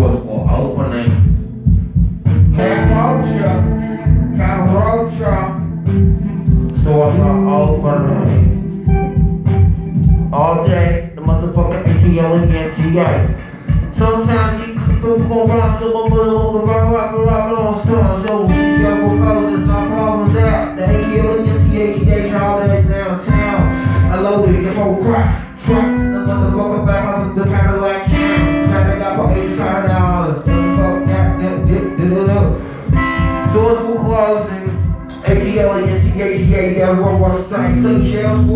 doors will open. Capulture, Capulture, doors for opening. All day, the motherfucker ATL and NTA. Sometimes he you can go rock, go rock, go rock, go rock, go rock, go rock, go rock, several colors, no problem that. The ATL and NTA, they all that downtown. I loaded the whole crack, crack, the motherfucker back up the ATL and NTA, everyone wanna say, say, shells